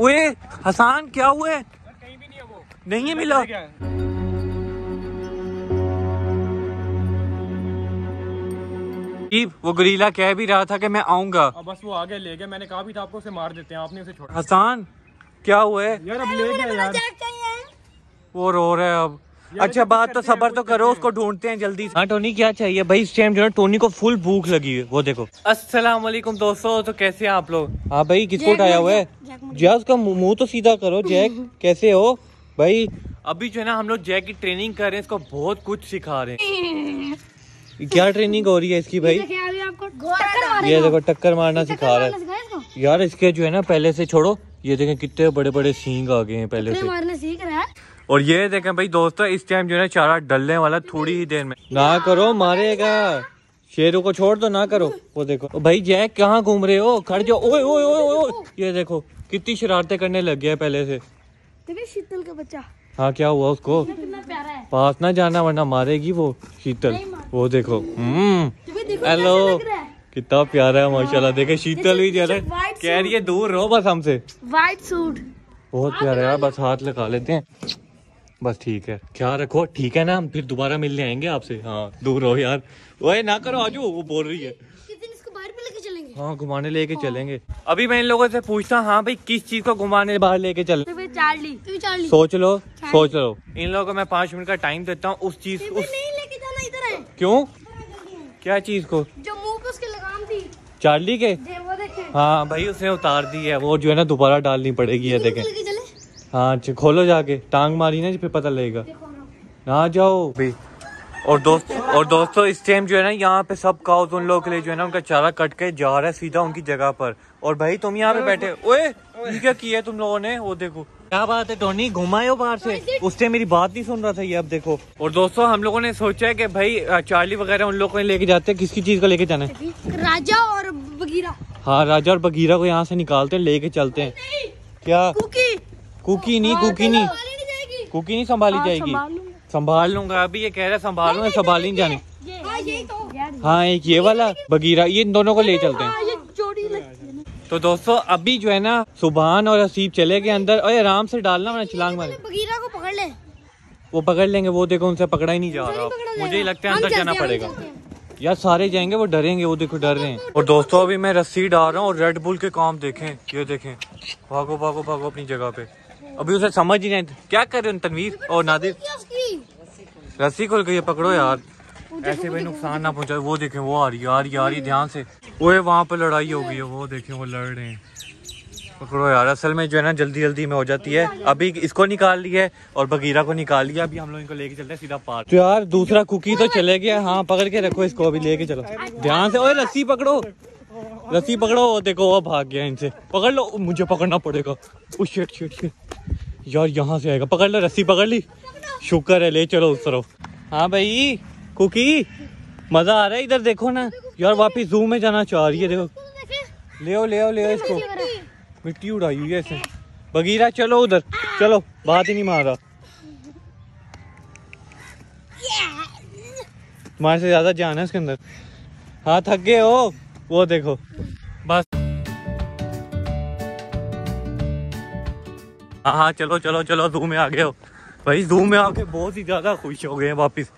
ओए हसान क्या हुआ? है कहीं भी नहीं है वो। नहीं है मिला। वो गरीला कह भी रहा था कि मैं आऊँगा। बस वो आगे ले गया मैंने कहा भी था आपको उसे मार देते हैं। आपने उसे छोड़ा। हसान क्या हुआ? है यार अब ले गया यार। वो रो रहा है अब। अच्छा बात तो सबर तो करो उसको ढूंढते हैं जल्दी हाँ टोनी क्या चाहिए? भाई इस टाइम जो है टोनी को फुल भूख लगी है। वो देखो। अस्सलाम वालेकुम दोस्तों तो कैसे हैं आप लोग? हाँ भाई किसको उठाया हुआ है? जया उसका मुँह मुँह तो सीधा करो जैक। कैसे हो? भाई। अभी जो है ना हम लोग जैक की ट्रेनिंग कर रहे हैं इसको बहुत कुछ सिखा रहे हैं। क्या ट्रेनिंग हो रही है इसकी भाई? ये देखो टक्कर मारना सिखा रहा है। यार इसके जो है ना पहले से छोड़ो। ये देखें कितने बड़े बड़े सींग आ गए हैं पहले से। मारने सीख रहा है। और ये देखें भाई दोस्तों इस टाइम जो है चारा डलने वाला थोड़ी ही देर में। ना करो मारेगा शेरों को छोड़ दो ना करो। वो देखो। भाई जैक कहाँ घूम रहे हो? खड़ जाओ। ओए ओए ओए ओए ये देखो कितनी शरारतें करने लग गया है पहले से। शीतल का बच्चा। हाँ क्या हुआ उसको? है। पास ना जाना वरना मारेगी वो शीतल। वो देखो। हम्म। हेलो है। कितना प्यारा है माशाल्लाह। देखे शीतल भी जरा कह रही है दूर रहो बस हमसे। व्हाइट सूट बहुत प्यारा है यार बस हाथ लगा लेते हैं। बस ठीक है। ख्याल रखो। ठीक है ना? हम फिर दोबारा मिलने आएँगे आपसे। हाँ दूर रहो यार। ओए ना करो आजू वो बोल रही है। किस दिन इसको बाहर पे लेके हाँ घुमाने लेके चलेंगे। अभी मैं इन लोगों से पूछता हूँ हाँ भाई किस चीज़ को घुमाने बाहर लेके चल तो चार्ली। सोच लो सोच लो। इन लोगों को मैं पाँच मिनट का टाइम देता हूँ उस चीज़ फिर उस नहीं लेके जाना इधर है। क्यों? क्या चीज़ को? जो मुँह पे उसके लगाम थी। चार्ली के? वो हाँ भाई उसने उतार दी है। वो जो है ना दोबारा डालनी पड़ेगी ये देखें। लेके चले हाँ च- खोलो जाके टांग मारी ना फिर पता लगेगा। ना जाओ। भाई और दोस्त और दोस्तों इस टाइम जो है ना यहाँ पे सब काउस उन लोगों के लिए जो है ना उनका चारा कट के जा रहा है सीधा उनकी जगह पर। और भाई तुम यहाँ पे बैठे ओए ये क्या किया है तुम लोगों ने? वो देखो। क्या बात है टोनी घुमाए हो बाहर से। उस टाइम मेरी बात नहीं सुन रहा था ये अब देखो। और दोस्तों हम लोगों ने सोचा है कि भाई चार्ली वगैरह उन लोगों को लेके जाते हैं किसकी चीज़ को लेके जाना है? राजा और बगीरा। हाँ राजा और बगीरा को यहाँ से निकालते हैं लेके चलते हैं। क्या? कुकी नहीं कुकी नहीं। संभाली नहीं जाएगी। कुकी नहीं संभाली हाँ, जाएगी। संभाल लूँगा। अभी ये कह रहा है संभाल लूँगा संभाल नहीं जाने। हाँ यही तो हाँ एक ये वाला बगीरा ये इन दोनों को ले चलते हैं। हाँ ये जोड़ी लगती है ना। तो दोस्तों अभी जो है ना सुबहान और हसीब चले गए अंदर। और आराम से डालना मैंने छलांग मारे। बगीरा को पकड़ ले। वो पकड़ लेंगे वो देखो उनसे पकड़ा ही नहीं जा रहा मुझे ही लगता है अंदर जाना पड़ेगा। यार सारे जाएँगे वो डरेंगे वो देखो डर रहे हैं। और दोस्तों अभी मैं रस्सी डाल रहा हूँ और रेड बुल के काम देखें ये देखें। भागो भागो भागो अपनी जगह पे। अभी उसे समझ ही नहीं क्या कर रहे हो तनवीर? और नादिर? रस्सी खोल के ये पकड़ो यार। ऐसे भाई नुकसान ना पहुँचाए। वो देखें वो आ रही है, आ रही है, आ रही है, ध्यान से। ओए वहाँ पे लड़ाई हो गई है वो देखें वो लड़ रहे हैं। पकड़ो यार असल में जो है ना जल्दी जल्दी में हो जाती है। अभी इसको निकाल लिया है और बगीरा को निकाल लिया। अभी हम लोग इनको लेके चलते हैं सीधा पार्क तो यार दूसरा कुकी तो चले गया। हाँ पकड़ के रखो इसको अभी लेके चलो। ध्यान से ओए रस्सी पकड़ो। रस्सी पकड़ो वो देखो वो भाग गया इनसे। पकड़ लो, मुझे पकड़ना पड़ेगा। ओ शिट शिट शिट यार, यहाँ से आएगा। पकड़ लो रस्सी पकड़ ली। शुक्र है, ले चलो उस तरफ़ हाँ भाई, कुकी, मज़ा आ रहा है इधर, देखो ना। यार, वापिस जू में जाना चाह रही है, देखो। ले आओ ले आओ ले आओ इसको। मिट्टी उड़ाई हुई है इसने। बगीरा, चलो उधर। चलो, बात ही नहीं मार रहा। तुम्हारे से ज़्यादा जान है इसके अंदर। हाँ थक गए हो। वो देखो। बस। हाँ हाँ चलो चलो चलो जू में आ गए हो। भाई जू में आके बहुत ही ज़्यादा खुश हो गए हैं वापिस।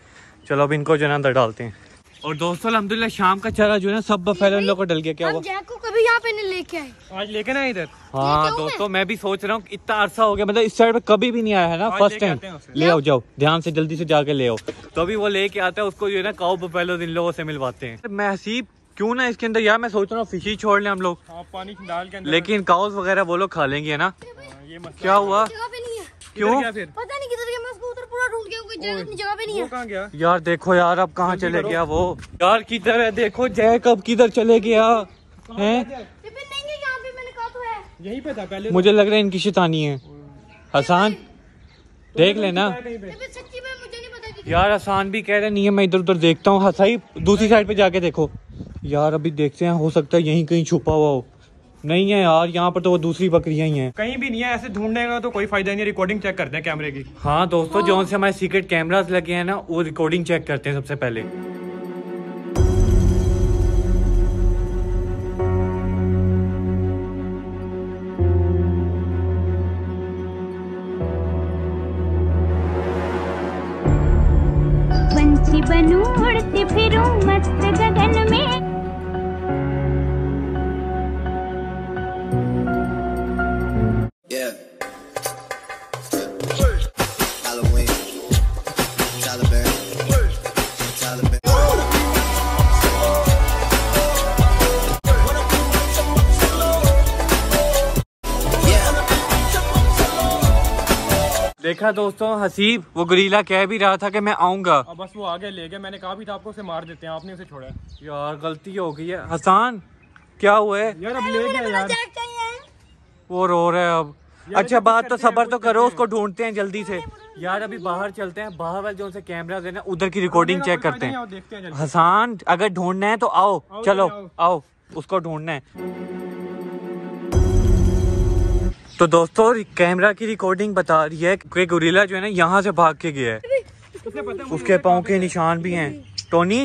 चलो अब इनको जो है अंदर डालते हैं। और दोस्तों अलहमदुल्ला शाम का चारा जो है ना सब बफेलो इन लोग को डल गया क्या हुआ? जैक को कभी यहाँ पे नहीं लेके आए। आज लेके ना इधर। हाँ दोस्तों मैं भी सोच रहा हूँ इतना अरसा हो गया मतलब इस साइड पे कभी भी नहीं आया है ना फ़र्स्ट टाइम। ले आओ जाओ ध्यान से जल्दी से जाके ले आओ। तो अभी वो लेके आता है उसको जो है ना काउ बफेलो इन लोगों से मिलवाते हैं। मैं हसीब क्यों ना इसके अंदर? यार मैं सोच रहा हूँ फ़िश ही छोड़ लें हम लोग। हाँ पानी डाल के लेकिन काउस वगैरह वो लोग खा लेंगे ना? हाँ, ये क्या हुआ? जगह पे नहीं है। क्यों? पता नहीं किधर गया मैं उसको उधर पूरा ढूंढ के कोई जगह जगह पे नहीं वो है। कहाँ गया? यार देखो यार अब कहाँ चले गया वो? यार किधर है? देखो जैक अब किधर चले गया? है? टिफ़िन नहीं है यहाँ पे मैंने कहा तो है। यहीं पे था पहले मुझे लग रहा है इनकी शैतानी है। हसान देख लेना। कहीं पे? टिफ़िन सच्ची में मुझे नहीं पता कि यार आसान भी कह रहे नहीं है मैं इधर उधर देखता हूँ। सही दूसरी साइड पे जाके देखो। यार अभी देखते हैं हो सकता है यहीं कहीं छुपा हुआ हो। नहीं है यार यहाँ पर तो वो दूसरी बकरियाँ ही हैं। कहीं भी नहीं है ऐसे ढूँढने का तो कोई फ़ायदा नहीं रिकॉर्डिंग चेक करते हैं कैमरे की। हाँ दोस्तों हाँ। जो से हमारे सीक्रेट कैमराज लगे हैं ना वो रिकॉर्डिंग चेक करते हैं सबसे पहले। बनू उड़ती फिरूं मस्त गगन में। देखा दोस्तों हसीब वो गरीला कह भी रहा था कि मैं आऊँगा। बस वो आगे ले गया मैंने कहा भी था आपको उसे मार देते हैं आपने उसे छोड़ा यार गलती हो गई है। हसान क्या हुआ है? यार अब ले गया यार। वो रो रहा है अब। अच्छा बात तो सबर तो करो उसको ढूंढते हैं जल्दी से। यार अभी बाहर चलते हैं बाहर वाले जो से कैमरा है उधर की रिकॉर्डिंग चेक करते हैं आओ देखते हैं जल्दी। हसान अगर ढूंढना है तो आओ। चलो। आओ उसको ढूंढना है। तो दोस्तों कैमरा की रिकॉर्डिंग बता रही है कि गुरीला जो है ना यहाँ से भाग के गया है। उसके पाँव के निशान भी हैं। टोनी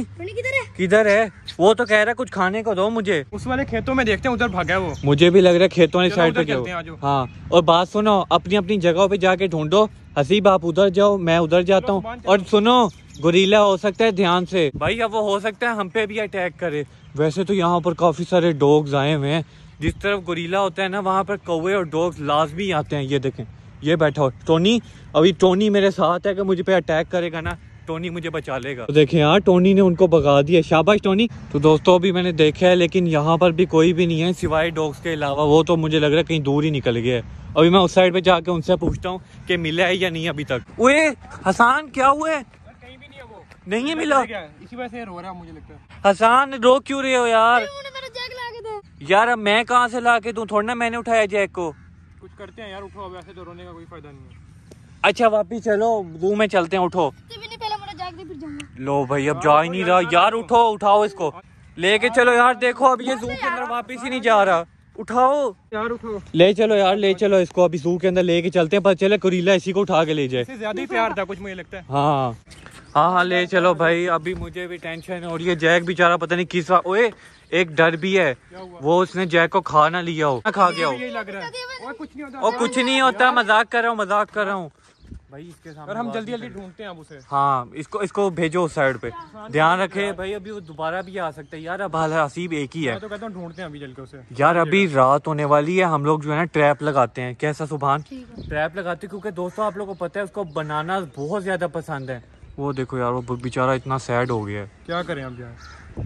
किधर है? वो तो कह रहा है कुछ खाने को दो मुझे। उस वाले खेतों में देखते हैं उधर भागा है वो। मुझे भी लग रहा है खेतों वाली साइड पे हैं, जाओ। हाँ और बात सुनो अपनी अपनी जगह पे जाके ढूंढो। हसीब आप उधर जाओ मैं उधर जाता हूँ। और सुनो गुरीला हो सकता है ध्यान से। भाई अब वो हो सकता है हम पे भी अटैक करे। वैसे तो यहाँ पर काफ़ी सारे डॉग्स आए हुए हैं। जिस तरफ़ गोरीला होता है ना वहाँ पर कौवे और डॉग्स लाजमी आते हैं ये देखें। ये बैठा हो टोनी अभी टोनी मेरे साथ है कि मुझे पे अटैक करेगा ना टोनी मुझे बचा लेगा। तो देखें यार टोनी ने उनको भगा दिया। शाबाश टोनी। तो दोस्तों अभी मैंने देखा है लेकिन यहाँ पर भी कोई भी नहीं है। सिवाय डॉग्स के अलावा वो तो मुझे लग रहा है कहीं दूर ही निकल गया है। अभी मैं उस साइड पे जाके उनसे पूछता हूँ कि मिला है या नहीं अभी तक। ओए हसान क्या हुआ है? कहीं भी नहीं है वो। नहीं मिला। इसी वजह से रो रहा मुझे लगता है। हसान रो क्यों रहे हो यार? यार अब मैं कहाँ से ला के दूँ? थोड़ा ना मैंने उठाया जैक को। कुछ करते हैं यार उठो अब ऐसे तो रोने का कोई फ़ायदा नहीं है। अच्छा वापिस चलो रूम में चलते हैं उठो। भी नहीं पहले मेरा जैक दे फिर जाऊँगा। लो भाई अब जा ही नहीं रहा। यार उठो। उठाओ इसको। लेके चलो यार देखो अब ये जू के अंदर वापिस ही नहीं जा रहा। उठाओ। यार उठो। ले चलो यार ले चलो इसको। अभी जू के अंदर लेके चलते हैं पर चले कुरीला इसी को उठा के ले जाए। ज़्यादा ही प्यार था कुछ मुझे लगता है। हाँ। हाँ हाँ ले चलो भाई अभी मुझे भी टेंशन हो रही है। जैक बेचारा पता नहीं किस ओए एक डर भी है। वो उसने जैक को खा ना लिया हो। ना खा गया हो। रहा है। और कुछ नहीं होता। कुछ नहीं होता मज़ाक कर रहा हूँ मज़ाक कर रहा हूँ। भाई इसके सामने और हम जल्दी जल्दी ढूंढते हैं अब उसे। हाँ इसको इसको भेजो उस साइड पे। ध्यान रखे भाई अभी वो दोबारा भी आ सकता है। यार अब हाल हसीब एक ही है। तो कहता हूँ ढूंढते हैं अभी जल के उसे। यार अभी रात होने वाली है। हम लोग जो है ना ट्रैप लगाते हैं। कैसा सुभान? ट्रैप लगाते हैं क्योंकि दोस्तों आप लोगों को पता है उसको बनाना बहुत ज़्यादा पसंद है। वो देखो यार वो बेचारा इतना सैड हो गया है। क्या करें अब यार?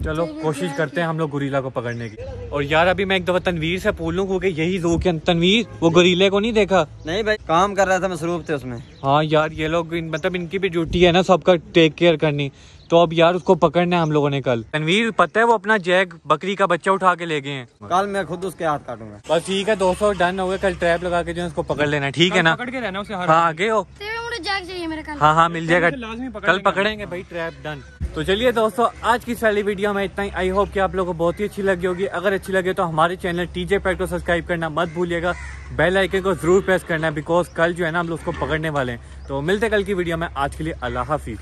चलो कोशिश करते हैं हम लोग गुरीला को पकड़ने की। और यार अभी मैं एक दफ़ा तनवीर से पूछ लूँ क्योंकि यही जू के तनवीर वो गुरीले को नहीं देखा? नहीं भाई काम कर रहा था मसरूफ थे उसमें। हाँ यार ये लोग इन- मतलब इनकी भी ड्यूटी है ना सबका टेक केयर करनी। तो अब यार उसको पकड़ना है हम लोगों ने कल। तनवीर पता है वो अपना जैक बकरी का बच्चा उठा के ले गए हैं। कल मैं खुद उसके हाथ काटूँगा। बस ठीक है दोस्तों डन हो गया। कल ट्रैप लगा के जो है उसको पकड़ लेना ठीक है ना? पकड़ के रहना उसे हाँ आगे हो। तेरे मुझे जैक चाहिए मेरे हाँ हाँ मिल जाएगा। कल पकड़ेंगे। भाई ट्रैप डन तो चलिए दोस्तों, आज की वाली वीडियो में इतना ही। आई होप कि आप लोगों को बहुत ही अच्छी लगी होगी। अगर अच्छी लगे तो हमारे चैनल टीजे पैट को सब्सक्राइब करना मत भूलिएगा। बेल आइकन को ज़रूर प्रेस करना बिकॉज़ कल जो है ना, हम लोग उसको पकड़ने वाले हैं। तो मिलते कल की वीडियो में। आज के लिए अल्लाह हाफिज।